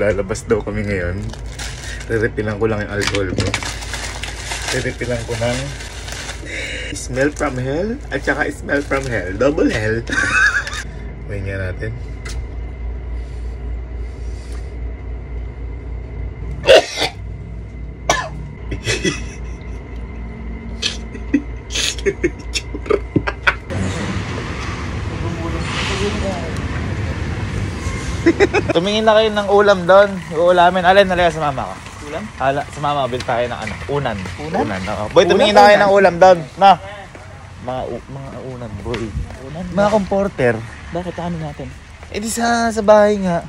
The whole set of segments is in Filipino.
lalabas daw kami ngayon. Re-refilan ko lang yung alcohol ko. Re-refilan ko ng smell from hell at saka smell from hell. Double hell. Tingnan natin. Tumingin na kayo ng ulam doon. Uulamin. Alin na sa mama ko. Ulam? Hala, sa mama, bil tayo ng ano, unan. Unan? oo. Boy, tumingin Unan, na kayo unan. ng ulam doon. Na. Mga, u- mga unan, boy. Ulan. Mga comporter. Bakit ano natin? Eh di sa, sa bahay nga.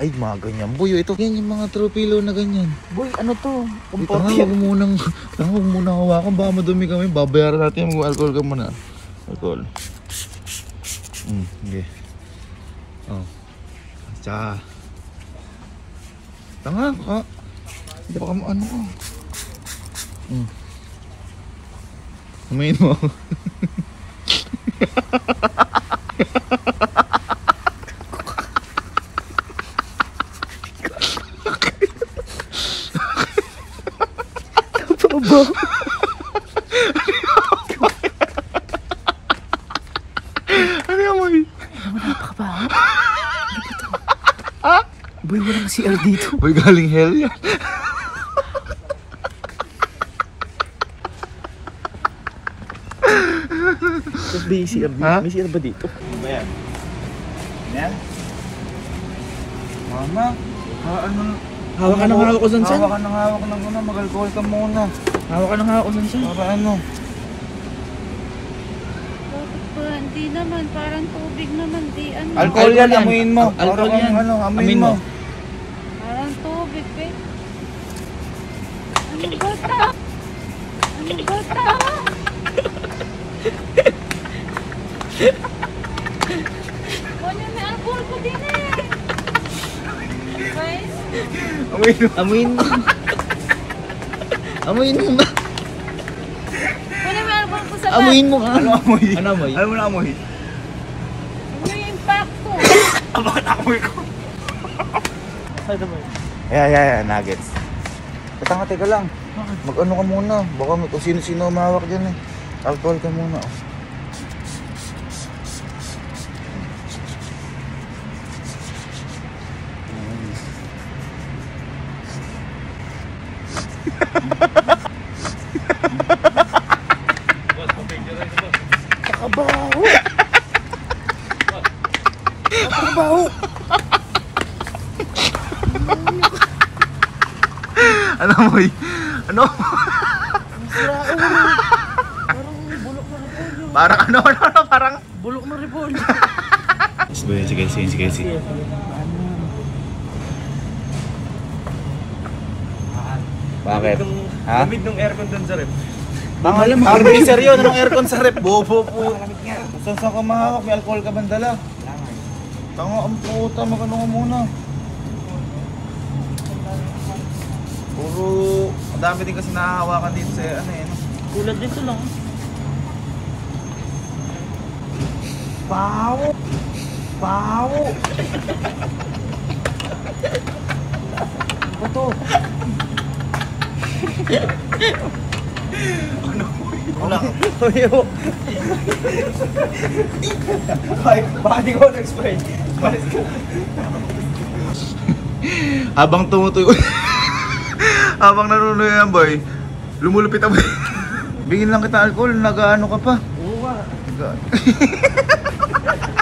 Ay, mga ganyan. Boy, ito. Yan yung mga tropilo na ganyan. Boy, ano to? Ito nga, huwag mo munang, tanga, huwag mo munang hawakan. Baka madumi kami. Babayaran natin yung alcohol ka muna. Alcohol. Hmm, okay. Oh. Tsaka. Tanga, ka. Hindi pa ka mo, ano ko. Hmm. Samayin mo ako. Aba. Ano yung amoy? Napakabaho. Boy, walang CR dito. Boy, galing hell yan. Tapos may CR dito. May CR ba dito? Ano ba yan? Yan? Mama, ha, ano? Hawak ka ng hawak ko san san. Hawak ka ng hawak ng ano, mag-alcohol ka muna. Hawak ka ng hawak ko san san. Para ano? Hindi naman. Parang tubig naman. Di ano. Alcohol yan, amuin mo. Al- alcohol yan. Ano, Amuin mo. mo. Parang tubig, be. Ano ba ta? Ano ba ta? Ano may alcohol ko din eh. Guys, Amuin mo. Amuin mo. Amuin mo ba? ano may alcohol ko sa bag? Amuin mo ka. Ano amoy? Ano amoy? Ano mo na amoy? Ano yung impact ko? Bakit amoy ko? Saan ba? Yeah, yeah, yeah, nuggets. Teka nga, teka lang. Mag-ano ka muna. Baka may kung sino-sino umawak dyan eh. Alcohol ka muna. Oh. Nakabaho. Ano amoy? Ano? Parang ano, ano, ano, parang... Bulok na ribon. Sige, sige, sige, sige, sige. Bakit? Ha? Lamig ng aircon dun sa rep. Tanga lang, mag-freezer yun. Anong aircon sa rep? Bobo po. Saan saan ka mahawak? May alcohol ka bandala? Tanga ang puta, magano ka muna. Ang dami din kasi nahahawakan dito sa ano eh. no? Tulad dito lang. Pao! Pao! Ano to? ano? Wala. Tuyo. Bakit bakit di ko na-explain? Habang tumutuyo. Habang nanonood yan, boy, lumulupit ako. Bingin lang kita alcohol, nag-ano ka pa. Oo nga.